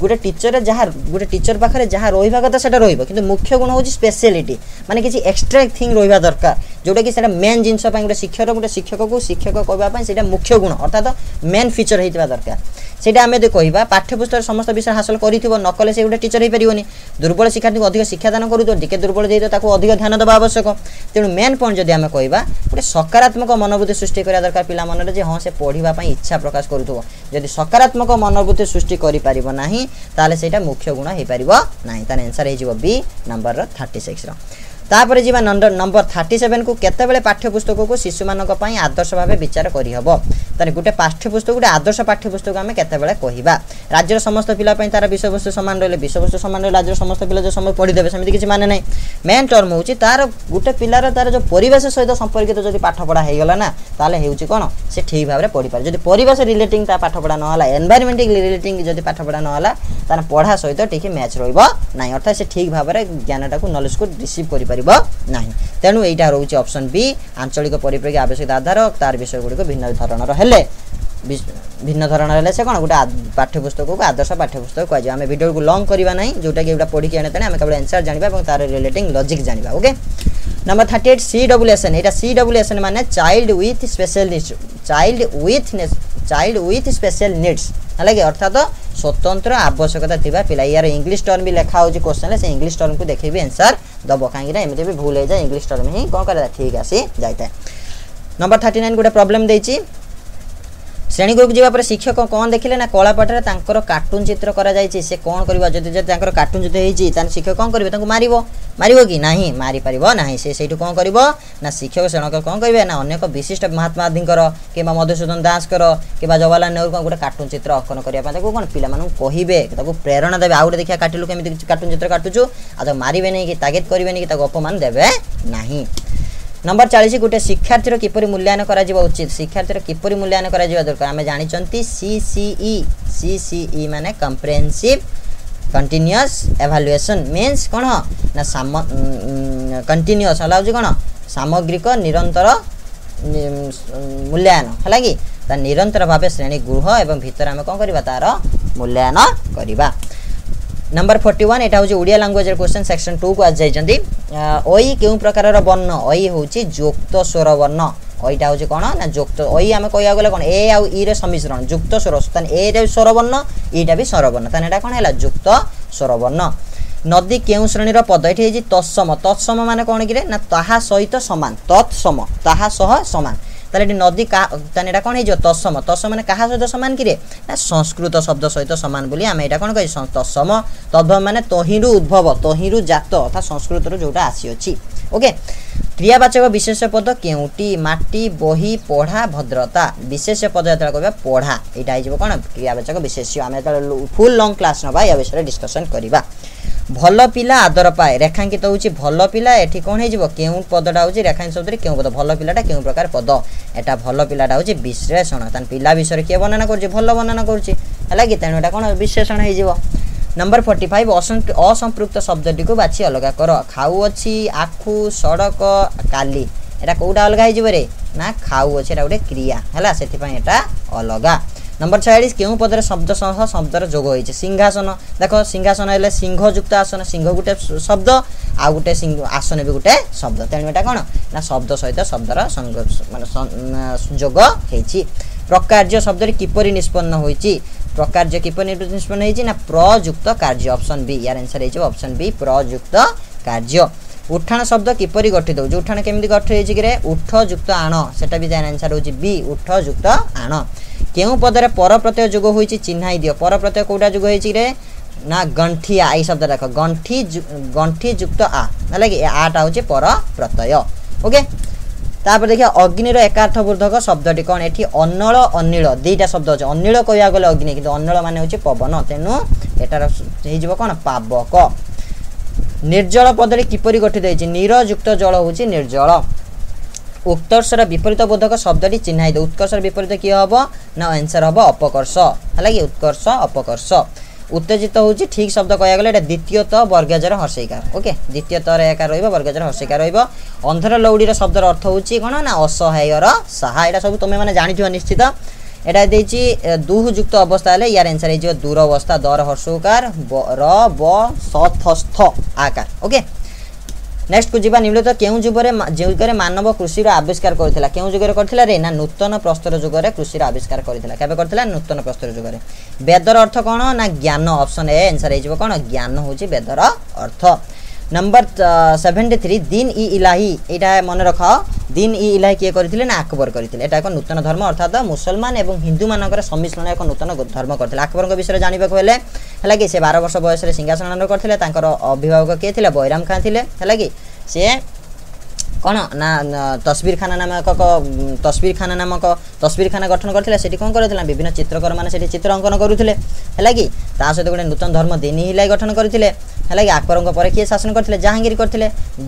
গোটে ଟିଚର ଯାହା ଗୋଟେ ଟିଚର ପାଖରେ ଯାହା ରହିବା କଥା ସେଟା ରହିବ କିନ୍ତୁ ମୁଖ୍ୟ ଗୁଣ ହେଉଛି ସ୍ପେଶିଆଲିଟି ମାନେ କିଛି ଏକ୍ସଟ୍ରା ଥିଙ୍ଗ ରହିବା ଦରକାର ଯେଉଁଟାକି ସେଇଟା ମେନ୍ ଜିନିଷ ପାଇଁ ଗୋଟେ ଶିକ୍ଷକ ଗୋଟେ ଶିକ୍ଷକକୁ ଶିକ୍ଷକ କହିବା ପାଇଁ ସେଇଟା ମୁଖ୍ୟ ଗୁଣ ଅର୍ଥାତ୍ ମେନ୍ ଫିଚର ହେଇଥିବା ଦରକାର ସେଇଟା ଆମେ ଯଦି କହିବା ପାଠ୍ୟପୁସ୍ତକରେ ସମସ୍ତ ବିଷୟ ହାସଲ କରିଥିବ ନ କଲେ ସେ ଗୋଟେ ଟିଚର ହେଇପାରିବନି ଦୁର୍ବଳ ଶିକ୍ଷାର୍ଥୀଙ୍କୁ ଅଧିକ ଶିକ୍ଷାଦାନ କରୁଥିବ ଟିକେ ଦୁର୍ବଳ ଦେଇଥିବ ତାକୁ ଅଧିକ ଧ୍ୟାନ ଦେବା ଆବଶ୍ୟକ ତେଣୁ ମେନ୍ ପଏଣ୍ଟ ଯଦି ଆମେ କହିବା ଗୋଟେ ସକାରାତ୍ମକ ମନୋବୃତ୍ତି ସୃଷ୍ଟି କରିବା ଦରକାର ପିଲାମନରେ ଯେ ହଁ ସେ ପଢ଼ିବା ପାଇଁ ଇଚ୍ଛା ପ୍ରକାଶ କରୁଥିବ ଯଦି ସକାରାତ୍ମକ ମନୋବୃତ୍ତି ସୃଷ୍ଟି କରିପାରିବ ନାହିଁ ତାହେଲେ ସେଇଟା ମୁଖ୍ୟ ଗୁଣ ହେଇପାରିବ ନାହିଁ ତାହେଲେ ଆନ୍ସର୍ ହେଇଯିବ ବି ନମ୍ବର୍ର ଥାର୍ଟି ସିକ୍ସର ତାପରେ ଯିବା ନମ୍ବର ଥାର୍ଟି ସେଭେନକୁ କେତେବେଳେ ପାଠ୍ୟପୁସ୍ତକକୁ ଶିଶୁମାନଙ୍କ ପାଇଁ ଆଦର୍ଶ ଭାବେ ବିଚାର କରିହେବ ତାହେଲେ ଗୋଟେ ପାଠ୍ୟପୁସ୍ତକ ଗୋଟେ ଆଦର୍ଶ ପାଠ୍ୟପୁସ୍ତକ ଆମେ କେତେବେଳେ କହିବା ରାଜ୍ୟର ସମସ୍ତ ପିଲା ପାଇଁ ତାର ବିଷୟବସ୍ତୁ ସମାନ ରହିଲେ ବିଷୟବସ୍ତୁ ସମାନ ରହିଲେ ରାଜ୍ୟର ସମସ୍ତ ପିଲା ଯେଉଁ ସମୟ ପଢ଼ିଦେବେ ସେମିତି କିଛି ମାନେ ନାହିଁ ମେନ୍ ଟର୍ମ ହେଉଛି ତାର ଗୋଟେ ପିଲାର ତାର ଯେଉଁ ପରିବେଶ ସହିତ ସମ୍ପର୍କିତ ଯଦି ପାଠପଢ଼ା ହେଇଗଲା ନା ତାହେଲେ ହେଉଛି କ'ଣ ସେ ଠିକ୍ ଭାବରେ ପଢ଼ିପାରେ ଯଦି ପରିବେଶ ରିଲେଟିଂ ତା ପାଠପଢ଼ା ନହେଲା ଏନ୍ଭାଇରମେଣ୍ଟ ରିଲେଟିଂ ଯଦି ପାଠପଢ଼ା ନହେଲା ତାର ପଢ଼ା ସହିତ ଟିକେ ମ୍ୟାଚ୍ ରହିବ ନାହିଁ ଅର୍ଥାତ୍ ସେ ଠିକ୍ ଭାବରେ ଜ୍ଞାନଟାକୁ ନଲେଜକୁ ରିସିଭ୍ କରିପାରିବ ନାହିଁ ତେଣୁ ଏଇଟା ରହୁଛି ଅପସନ୍ ବି ଆଞ୍ଚଳିକ ପରିପ୍ରେକ୍ଷୀ ଆବଶ୍ୟକତା ଆଧାର ତାର ବିଷୟଗୁଡ଼ିକ ଭିନ୍ନ ଧରଣର ହେଲେ ହେଲେ ভিন্ন ধরনের হলে সে কোণ গোটে পাঠ্যপুস্তককে আদর্শ পাঠ্যপুস্তক কুয়া আমি ভিডিওকে লং করা না যেটা কি এটা পড়ি আনে তেনে আমি কেবল এনসার জাঁয়া এবং তার relating logic জাঁয়া okay number thirty eight C double S N এটা সি ডবল এস এন মানে child with special needs child with child with special needs ହେଲା କି ଅର୍ଥାତ ସ୍ୱତନ୍ତ୍ର ଆବଶ୍ୟକତା ଥିବା ପିଲା ଇଆର ଇଂଲିଶ ଟର୍ମ ବି ଲେଖା ହେଉଛି କ୍ୱେଶ୍ଚନ୍ରେ ସେ ଇଂଲିଶ ଟର୍ମକୁ ଦେଖେଇବି ଆନ୍ସର୍ ଦେବ କାହିଁକିନା ଏମିତି ବି ଭୁଲ ହେଇଯାଏ ଇଂଲିଶ ଟର୍ମ ହିଁ କ'ଣ କରେ ଠିକ୍ ଆସି ଯାଇଥାଏ ନମ୍ବର ଥାର୍ଟି ନାଇନ୍ ଗୋଟେ ପ୍ରୋବ୍ଲେମ୍ ଦେଇଛି শ্রেণীগৃহକୁ ଯିବା ପରେ ଶିକ୍ଷକ କ'ଣ ଦେଖିଲେ ନା କଳାପାଠରେ ତାଙ୍କର କାର୍ଟୁନ୍ ଚିତ୍ର କରାଯାଇଛି ସେ କ'ଣ କରିବ ଯଦି ଯଦି ତାଙ୍କର କାର୍ଟୁନ୍ ଚିତ୍ର ହେଇଛି ତାହେଲେ ଶିକ୍ଷକ କ'ଣ କରିବେ ତାଙ୍କୁ ମାରିବ ମାରିବ କି ନାହିଁ ମାରିପାରିବ ନାହିଁ ସେ ସେଇଠୁ କ'ଣ କରିବ ନା ଶିକ୍ଷକ ଶ୍ରେଣକ କ'ଣ କରିବେ ନା ଅନେକ ବିଶିଷ୍ଟ ମହାତ୍ମା ଗାନ୍ଧୀଙ୍କର କିମ୍ବା ମଧୁସୂଦନ ଦାସଙ୍କର କିମ୍ବା ଜବାହରଲାଲ ନେହେରୁଙ୍କ ଗୋଟେ କାର୍ଟୁନ୍ ଚିତ୍ର ଅଙ୍କନ କରିବା ପାଇଁ ତାକୁ କ'ଣ ପିଲାମାନଙ୍କୁ କହିବେ ତାକୁ ପ୍ରେରଣା ଦେବେ ଆଉ ଗୋଟେ ଦେଖିବା କାଟିଲୁ କେମିତି କାର୍ଟୁନ୍ ଚିତ୍ର କାଟୁଛୁ ଆଉ ତାକୁ ମାରିବେନି କି ତାଗିଦ କରିବେନି କି ତାକୁ ଅପମାନ ଦେବେ ନାହିଁ নম্বর চাশ গোটে শিক্ষার্থীর কিপর মূল্যায়ন করা উচিত শিক্ষার্থীর কিপর মূল্যায়ন করা দরকার আমি জাঁচান্তি সিসিই সিসিই মানে কম্প্রেহেনসিভ কন্টিনিউস এভালুয়েসন মিন্স কোণ না সাম কন্টিনিউস হল হচ্ছে কোণ সামগ্রিক নিরন্তর মূল্যায়ন হল কি তা নিরন্তর ভাবে শ্রেণী গৃহ এবং ভিতরে আমি কম করা তার মূল্যায়ন করা ନମ୍ବର ଫର୍ଟି ୱାନ୍ ଏଇଟା ହେଉଛି ଓଡ଼ିଆ ଲାଙ୍ଗୁଏଜର କ୍ୱେଶ୍ଚନ୍ ସେକ୍ସନ୍ ଟୁକୁ ଆସିଯାଇଛନ୍ତି ଐ କେଉଁ ପ୍ରକାରର ବର୍ଣ୍ଣ ଐ ହେଉଛି ଯୁକ୍ତ ସ୍ୱର ବର୍ଣ୍ଣ ଐଟା ହେଉଛି କ'ଣ ନା ଯୁକ୍ତ ଐ ଆମେ କହିବାକୁ ଗଲେ କ'ଣ ଏ ଆଉ ଇର ସମ୍ମିଶ୍ରଣ ଯୁକ୍ତ ସ୍ୱର ତାହେଲେ ଏଟା ବି ସ୍ୱରବର୍ଣ୍ଣ ଇଟା ବି ସ୍ୱରବର୍ଣ୍ଣ ତାହେଲେ ଏଇଟା କ'ଣ ହେଲା ଯୁକ୍ତ ସ୍ୱରବର୍ଣ୍ଣ ନଦୀ କେଉଁ ଶ୍ରେଣୀର ପଦ ଏଠି ହେଇଛି ତତ୍ସମ ତତ୍ସମ ମାନେ କ'ଣ କିରେ ନା ତାହା ସହିତ ସମାନ ତତ୍ସମ ତାହା ସହ ସମାନ তাহলে এটি নদী তাহলে এটা কোণ হয়ে তসম তসম মানে কাহা সহ সমান কি রে না সংস্কৃত শব্দ সহ সমান বলে আমি এটা কোণ কই তসম তদ্ভব মানে তহিরু উদ্ভব তহিরু জাত অর্থাৎ সংস্কৃতর যেটা আসি আসিছি ওকে ক্রিয়াবাচক বিশেষ পদ কেউটি মাটি বহি পড়া ভদ্রতা বিশেষ পদ যেত কহবা পড়া এটা হয়ে যাব কোণ ক্রিয়াবাচক বিশেষ্য আমি ফুল লং ক্লাস নবা ইয়া বিষয়ে ডিসকসন করিবা। ଭଲ ପିଲା ଆଦର ପାଏ ରେଖାଙ୍କିତ ହେଉଛି ଭଲ ପିଲା ଏଠି କ'ଣ ହେଇଯିବ କେଉଁ ପଦଟା ହେଉଛି ରେଖାଙ୍କିତ ଶବ୍ଦରେ କେଉଁ ପଦ ଭଲ ପିଲାଟା କେଉଁ ପ୍ରକାର ପଦ ଏଟା ଭଲ ପିଲାଟା ହେଉଛି ବିଶ୍ଳେଷଣ ତାହେଲେ ପିଲା ବିଷୟରେ କିଏ ବର୍ଣ୍ଣନା କରୁଛି ଭଲ ବର୍ଣ୍ଣନା କରୁଛି ହେଲା କି ତେଣୁ ଏଟା କ'ଣ ବିଶ୍ଳେଷଣ ହେଇଯିବ ନମ୍ବର ଫର୍ଟି ଫାଇଭ୍ ଅସମ୍ପୃକ୍ତ ଶବ୍ଦଟିକୁ ବାଛି ଅଲଗା କର ଖାଉଅଛି ଆଖୁ ସଡ଼କ କାଲି ଏଟା କେଉଁଟା ଅଲଗା ହେଇଯିବ ରେ ନା ଖାଉଅଛି ଏଟା ଗୋଟେ କ୍ରିୟା ହେଲା ସେଥିପାଇଁ ଏଟା ଅଲଗା নম্বর ছয়াল্লিশ কেউ পদরে শব্দ সহ শব্দর যোগ হয়েছে সিংহাসন দেখ সিংহাসন হলে সিংহযুক্ত আসন সিংহ গোটে শব্দ আউ গোটে আসন বি গোটে শব্দ তেণু এটা কোণ না শব্দ সহিত শব্দর মানে যোগ হয়েছি প্রকার্য শব্দটি কিপর নিষ্পন্ন হয়েছি প্রকার্য কিপর নিষ্পন্ন হয়েছি না প্রযুক্ত কার্য অপশন বি ইয়ার আনসার হয়েছে অপশন বি প্রযুক্ত কার্য উঠাণ শব্দ কিপর গঠিত হচ্ছে উঠাণ কেমি গঠিত হয়েছে কি উঠযুক্ত আণ সেটা বি আনসার হচ্ছে বি উঠযুক্ত আণ কেউ পদরে পর প্রত্যয় যোগ হয়েছে চিহ্নাই দিও পর প্রত্যয় কোটা যোগ হয়েছে রে না গণ্ঠিয়া এই শব্দ দেখো গণ্ঠি গণ্ঠি যুক্ত আ হলে কি আটা হচ্ছে পর প্রত্যয় ওকে তাপরে দেখা অগ্নির একার্থবোধক শব্দটি কোণ এটি অন্নল অনিল দুইটা শব্দ আছে অনিল কয়া গেলে অগ্নি কিন্তু অন্নল মানে হচ্ছে পবন তেণু এটার হয়ে কোণ পাবক ନିର୍ଜଳ ପଦରେ କିପରି ଗଠିତ ହେଇଛି ନିରଯୁକ୍ତ ଜଳ ହେଉଛି ନିର୍ଜଳ ଉତ୍କର୍ଷର ବିପରୀତ ବୋଧକ ଶବ୍ଦଟି ଚିହ୍ନାଇ ଦେଉ ଉତ୍କର୍ଷର ବିପରୀତ କିଏ ହେବ ନା ଆନ୍ସର୍ ହେବ ଅପକର୍ଷ ହେଲା କି ଉତ୍କର୍ଷ ଅପକର୍ଷ ଉତ୍ତେଜିତ ହେଉଛି ଠିକ୍ ଶବ୍ଦ କହିବାକୁ ଗଲେ ଏଇଟା ଦ୍ୱିତୀୟତଃ ବର୍ଗାଜର ହର୍ଷେଇକାର ଓକେ ଦ୍ୱିତୀୟତଃରେ ଏକା ରହିବ ବର୍ଗାଜର ହର୍ଷେଇକାର ରହିବ ଅନ୍ଧର ଲଉଡ଼ିର ଶବ୍ଦର ଅର୍ଥ ହେଉଛି କ'ଣ ନା ଅସହାୟର ସାହା ଏଇଟା ସବୁ ତୁମେମାନେ ଜାଣିଥିବ ନିଶ୍ଚିତ এটা দিয়েছি দুহযুক্ত অবস্থা হলে ইয়ার এনসার হয়ে দুরবস্থা দর হর্ষকার র ব সথস্থ আকার ওকে ନେକ୍ସଟକୁ ଯିବା ନିମ୍ନଳିଖିତ କେଉଁ ଯୁଗରେ ଯୁଗରେ ମାନବ କୃଷିର ଆବିଷ୍କାର କରିଥିଲା କେଉଁ ଯୁଗରେ କରିଥିଲା ରେ ନା ନୂତନ ପ୍ରସ୍ତର ଯୁଗରେ କୃଷିର ଆବିଷ୍କାର କରିଥିଲା କେବେ କରିଥିଲା ନୂତନ ପ୍ରସ୍ତର ଯୁଗରେ ବେଦର ଅର୍ଥ କ'ଣ ନା ଜ୍ଞାନ ଅପସନ୍ ଏ ଆନ୍ସର୍ ହେଇଯିବ କ'ଣ ଜ୍ଞାନ ହେଉଛି ବେଦର ଅର୍ଥ নম্বর সেভেন্টি থ্রি দিন ই ইলাহি এটা মনে রখ দিন ই ইলাহি কি করে না আকবর করে এটা এক নূতন ধর্ম অর্থাৎ মুসলমান এবং হিন্দু মানকর সমিশ্রণ এক নূতন ধর্ম করে আকবর বিষয়ে জাঁয়া হলে হল কি সে বার বর্ষ বয়সে সিংহাসন করে তাঁর অভিভাবক কে লে বৈরাম খাঁ লে হল কি সে କ'ଣ ନା ତସ୍ବିରଖାନା ନାମକ ତସ୍ବିରଖାନା ନାମକ ତସ୍ବିରଖାନା ଗଠନ କରିଥିଲା ସେଠି କ'ଣ କରିଥିଲା ବିଭିନ୍ନ ଚିତ୍ରକରମାନେ ସେଠି ଚିତ୍ର ଅଙ୍କନ କରୁଥିଲେ ହେଲା କି ତା ସହିତ ଗୋଟେ ନୂତନ ଧର୍ମ ଦିନି ହିଲାଇ ଗଠନ କରିଥିଲେ ହେଲା କି ଆକବରଙ୍କ ପରେ କିଏ ଶାସନ କରିଥିଲେ ଜାହାଙ୍ଗୀର କରିଥିଲେ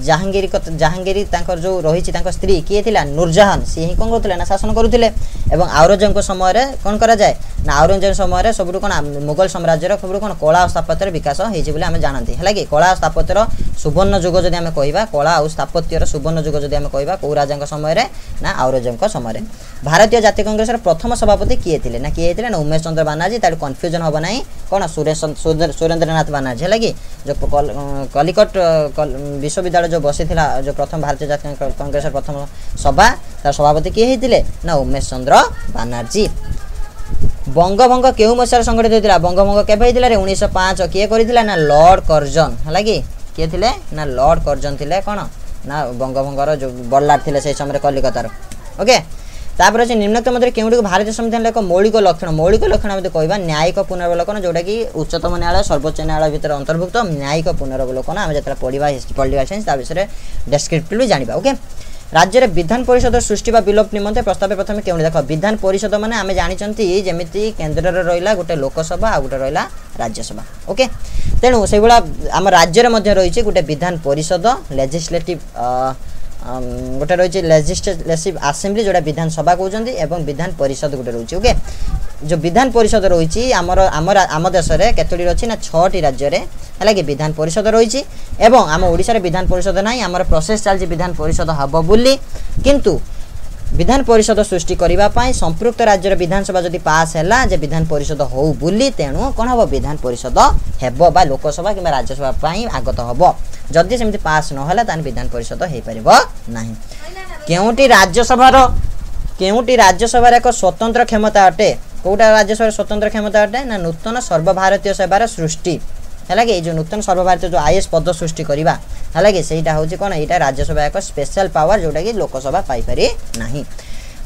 ଜାହାଙ୍ଗୀର ଜାହାଙ୍ଗୀର ତାଙ୍କର ଯେଉଁ ରହିଛି ତାଙ୍କ ସ୍ତ୍ରୀ କିଏ ଥିଲା ନୁରଜାହାନ ସିଏ ହିଁ କ'ଣ କରୁଥିଲେ ନା ଶାସନ କରୁଥିଲେ ଏବଂ ଆଉରଜଙ୍କ ସମୟରେ କ'ଣ କରାଯାଏ ନା ଆଉରଜଙ୍କ ସମୟରେ ସବୁଠୁ କ'ଣ ମୋଗଲ ସାମ୍ରାଜ୍ୟର ସବୁଠୁ କ'ଣ କଳା ଓ ସ୍ଥାପତ୍ୟର ବିକାଶ ହେଇଛି ବୋଲି ଆମେ ଜାଣନ୍ତି ହେଲା କି କଳା ଓ ସ୍ଥାପତ୍ୟର ସୁବର୍ଣ୍ଣ ଯୁଗ ଯଦି ଆମେ କହିବା କଳା ଆଉ ସ୍ଥାପତ୍ୟର ସୁବର୍ଣ୍ଣ ଯୁଗ ଯଦି ଆମେ କହିବା କେଉଁ ରାଜାଙ୍କ ସମୟରେ ନା ଆଉରଜଙ୍କ ସମୟରେ ଭାରତୀୟ ଜାତି କଂଗ୍ରେସର ପ୍ରଥମ ସଭାପତି କିଏ ଥିଲେ ନା କିଏ ହେଇଥିଲେ ନା ଉମେଶ ଚନ୍ଦ୍ର ବାନାର୍ଜୀ ତାଠୁ କନଫ୍ୟୁଜନ୍ ହେବ ନାହିଁ କ'ଣ ସୁରେଶ ସୁରେନ୍ଦ୍ରନାଥ ବାନାର୍ଜୀ ହେଲା କି जो कलिकट विश्वविद्यालय जो बसी जो प्रथम भारतीय जातीय कङ्ग्रेस प्रथम सभा तार सभापति किए होते ना उमेश चन्द्र बानार्जी বঙ্গভঙ্গ কেউ মশায় সংগঠিত হয়েছিল বঙ্গভঙ্গ কেবে হয়েছিল রে উনিশশো পাঁচ কিয়ে করেছিল না লর্ড করজন হল কি কিয়ে লে না লর্ড করজন লে কোণ না বঙ্গভঙ্গর যে বল্লার লে সেই সময় কলিকতার ওকে তাপরে হচ্ছে নিম্নোক্ত মধ্যে কেউটিকে ভারতীয় সংবিধানের এক মৌলিক লক্ষণ মৌলিক লক্ষণ আমি কহবা ন্যায়িক পুনরবলোকন যেটাকি উচ্চতম ন্যায়ালয় সর্বোচ্চ ন্যায়ালয় ভিতরে অন্তর্ভুক্ত ন্যায়িক পুনরবলোকন আমি যেটা পড়া হিস্ট্রি পলিটিক্যাল সাইন্স তা বিষয়ে ডেসক্রিপটিভলি জাঁয়া ওকে রাজ্যের বিধান পরিষদ সৃষ্টি বা বিলোপ নিমন্তে প্রস্তাবে প্রথমে কেউ দেখ বিধান পরিষদ মানে আমি জাঁচি যেমি কেন্দ্রের রহলা গোটে লোকসভা আর গোটে রহলা রাজ্যসভা ওকে তেণু সেইভাবে আমার রাজ্যের মধ্যে রয়েছে গোটে বিধান পরিষদ লেজিসলেটিভ গোটে রয়েছে লেজিসলেসিভ আসেম্বলি যেটা বিধানসভা কৌন এবং বিধান পরিষদ গোটে রয়েছে ওকে যে বিধান পরিষদ রয়েছে আমার আমার আম দেশের কতটি রয়েছে না ছটি রাজ্যের হল কি বিধান পরিষদ রয়েছে এবং আমার ওড়শার বিধান পরিষদ নাই আমার প্রসেস চালছে বিধান পরিষদ হব বলে কিন্তু ବିଧାନ ପରିଷଦ ସୃଷ୍ଟି କରିବା ପାଇଁ ସମ୍ପୃକ୍ତ ରାଜ୍ୟର ବିଧାନସଭା ଯଦି ପାସ୍ ହେଲା ଯେ ବିଧାନ ପରିଷଦ ହେଉ ବୋଲି ତେଣୁ କ'ଣ ହେବ ବିଧାନ ପରିଷଦ ହେବ ବା ଲୋକସଭା କିମ୍ବା ରାଜ୍ୟସଭା ପାଇଁ ଆଗତ ହେବ ଯଦି ସେମିତି ପାସ୍ ନହେଲା ତାହେଲେ ବିଧାନ ପରିଷଦ ହୋଇପାରିବ ନାହିଁ କେଉଁଟି ରାଜ୍ୟସଭାର କେଉଁଟି ରାଜ୍ୟସଭାର ଏକ ସ୍ୱତନ୍ତ୍ର କ୍ଷମତା ଅଟେ କେଉଁଟା ରାଜ୍ୟସଭାର ସ୍ୱତନ୍ତ୍ର କ୍ଷମତା ଅଟେ ନା ନୂତନ ସର୍ବଭାରତୀୟ ସେବାର ସୃଷ୍ଟି ହେଲା କି ଏଇ ଯେଉଁ ନୂତନ ସର୍ବଭାରତୀୟ ଯେଉଁ ଆଇ ଏସ୍ ପଦ ସୃଷ୍ଟି କରିବା ହେଲା କି ସେଇଟା ହେଉଛି କ'ଣ ଏଇଟା ରାଜ୍ୟସଭା ଏକ ସ୍ପେଶାଲ ପାୱାର ଯେଉଁଟାକି ଲୋକସଭା ପାଇପାରି ନାହିଁ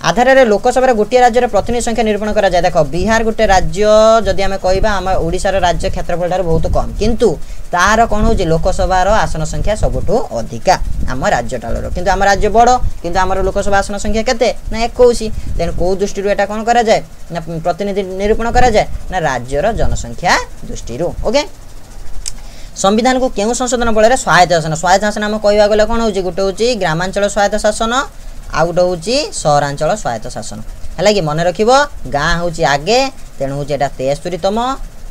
ଆଧାରରେ ଲୋକସଭାରେ ଗୋଟିଏ ରାଜ୍ୟର ପ୍ରତିନିଧି ସଂଖ୍ୟା ନିରୂପଣ କରାଯାଏ ଦେଖ ବିହାର ଗୋଟେ ରାଜ୍ୟ ଯଦି ଆମେ କହିବା ଆମ ଓଡ଼ିଶାର ରାଜ୍ୟ କ୍ଷେତ୍ରଫଳଠାରୁ ବହୁତ କମ୍ କିନ୍ତୁ ତାହାର କ'ଣ ହେଉଛି ଲୋକସଭାର ଆସନ ସଂଖ୍ୟା ସବୁଠୁ ଅଧିକା ଆମ ରାଜ୍ୟଟାଳର କିନ୍ତୁ ଆମ ରାଜ୍ୟ ବଡ଼ କିନ୍ତୁ ଆମର ଲୋକସଭା ଆସନ ସଂଖ୍ୟା କେତେ ନା ଏକୋଇଶ ତେଣୁ କେଉଁ ଦୃଷ୍ଟିରୁ ଏଇଟା କ'ଣ କରାଯାଏ ନା ପ୍ରତିନିଧି ନିରୂପଣ କରାଯାଏ ନା ରାଜ୍ୟର ଜନସଂଖ୍ୟା ଦୃଷ୍ଟିରୁ ଓକେ ସମ୍ବିଧାନକୁ କେଉଁ ସଂଶୋଧନ ବଳରେ ସ୍ୱାୟତ୍ତ ଶାସନ ସ୍ୱାୟତ୍ତ ଶାସନ ଆମେ କହିବାକୁ ଗଲେ କ'ଣ ହେଉଛି ଗୋଟେ ହେଉଛି ଗ୍ରାମାଞ୍ଚଳ ସ୍ୱାୟତ୍ତ ଶାସନ ଆଉ ଗୋଟେ ହେଉଛି ସହରାଞ୍ଚଳ ସ୍ୱାୟତ୍ତ ଶାସନ ହେଲା କି ମନେ ରଖିବ ଗାଁ ହେଉଛି ଆଗେ ତେଣୁ ହେଉଛି ଏଇଟା ତେସ୍ତରୀତମ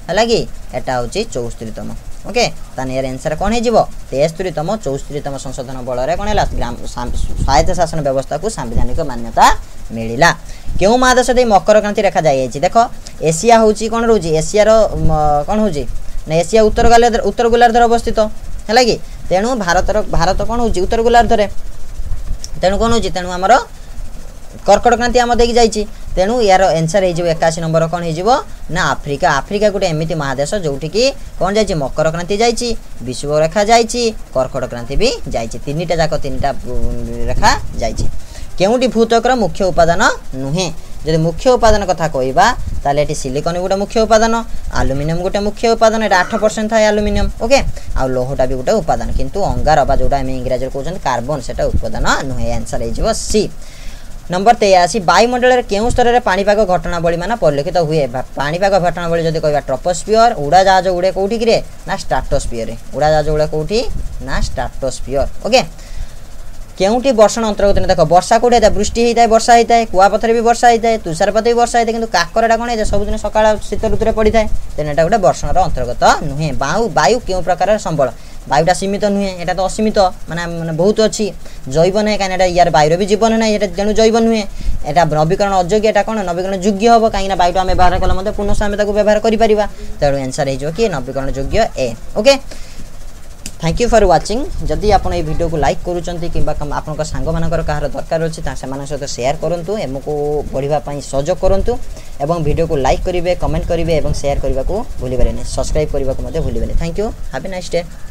ହେଲା କି ଏଇଟା ହେଉଛି ଚଉସ୍ତରୀତମ ଓକେ ତାହେଲେ ଏହାର ଏନ୍ସର୍ କ'ଣ ହେଇଯିବ ତେସ୍ତରୀତମ ଚଉସ୍ତରୀତମ ସଂଶୋଧନ ବଳରେ କ'ଣ ହେଲା ସ୍ୱାୟତ୍ତ ଶାସନ ବ୍ୟବସ୍ଥାକୁ ସାମ୍ବିଧାନିକ ମାନ୍ୟତା ମିଳିଲା କେଉଁ ମହାଦେଶ ଦେଇ ମକର କ୍ରାନ୍ତି ରେଖାଯାଇଛି ଦେଖ ଏସିଆ ହେଉଛି କ'ଣ ରହୁଛି ଏସିଆର କ'ଣ ହେଉଛି না এশিয়া উত্তর উত্তর গোলার্ধরে অবস্থিত ହେଲା କି ତେଣୁ ଭାରତର ଭାରତ କ'ଣ ହେଉଛି ଉତ୍ତର ଗୋଲାର୍ଦ୍ଧରେ ତେଣୁ କ'ଣ ହେଉଛି ତେଣୁ ଆମର କର୍କଟ କ୍ରାନ୍ତି ଆମ ଦେଇକି ଯାଇଛି ତେଣୁ ଏହାର ଏନ୍ସର୍ ହେଇଯିବ ଏକାଅଶୀ ନମ୍ବର କ'ଣ ହେଇଯିବ ନା ଆଫ୍ରିକା ଆଫ୍ରିକା ଗୋଟେ ଏମିତି ମହାଦେଶ ଯେଉଁଠିକି କ'ଣ ଯାଇଛି ମକର କ୍ରାନ୍ତି ଯାଇଛି ବିଷୁବରେଖା ଯାଇଛି କର୍କଟ କ୍ରାନ୍ତି ବି ଯାଇଛି ତିନିଟା ଯାକ ତିନିଟା ରେଖା ଯାଇଛି କେଉଁଠି ଭୂତକର ମୁଖ୍ୟ ଉପାଦାନ ନୁହେଁ যদি মুখ্য উপাদান কথা কইবা তাহলে এটি সিলিকন গোটা মুখ্য উপাদান আলুমিনিয়াম গোটা মুখ্য উপাদান এটা আঠ পরসেন্ট থাকে আলুমিনিয়াম ওকে আউ লোহটা বি গোটে উপাদান কিন্তু অঙ্গার বা যেটা আমি ইংরাজি কৌন কার্বন সেটা উপাদান নুহে আনসার হয়ে যাব সি নম্বর তেয়াশি বায়ুমণ্ডলের কেউ স্তরের পাপাগ ঘটনাবলী মানে পরিলক্ষিত হুয়ে পাপাগ ঘটনাবলী যদি কহবা ট্রপোস্পিওর উড়াজাহাজ উড়ে কোটি কি না স্টাটোস্পিয়রে উড়াজাহাজ উড়ে কোটি না স্টাটোস্পিওর ওকে କେଉଁଠି ବର୍ଷଣ ଅନ୍ତର୍ଗତ ଦେଖ ବର୍ଷା କେଉଁଠି ହେଇଥାଏ ବୃଷ୍ଟି ହେଇଥାଏ ବର୍ଷା ହେଇଥାଏ କୁଆପଥରେ ବି ବର୍ଷା ହେଇଥାଏ ତୁଷାରପାତ ବି ବର୍ଷା ହେଇଥାଏ କିନ୍ତୁ କାକରଟା କ'ଣ ହେଇଥାଏ ସବୁଦିନ ସକାଳ ଶୀତ ଋତୁରେ ପଡ଼ିଥାଏ ତେଣୁ ଏଇଟା ଗୋଟେ ବର୍ଷଣର ଅନ୍ତର୍ଗତ ନୁହେଁ ବାୟୁ ବାୟୁ କେଉଁ ପ୍ରକାରର ସମ୍ବଳ ବାୟୁଟା ସୀମିତ ନୁହେଁ এটা তো অসীমিত মানে মানে বহুত অছি জৈব নয় কারণ এটা ইয়ার বায়ুর বি জীবন নাই এটা তেমন জৈব নুহে এটা নবীকরণ অযোগ্য এটা কোণ নবীকরণ যোগ্য হব কিনা বায়ুটা আমি ব্যবহার কলে মধ্যে পুনঃ আমি তাকে ব্যবহার করে পারা তেমন এনসার হয়ে যাব কি নবীকরণ যোগ্য এ okay thank you for watching जदि आप भिडियो को लाइक करूँगी कि आपंक सांग कार दरकार अच्छी सहित सेयार करूँ एमको बढ़ापी सहयोग करूँ एवं भिडियो को लाइक करेंगे कमेंट करेंगे और सेयार करने को भूलें सब्सक्राइब करने को भूलें thank you have a nice day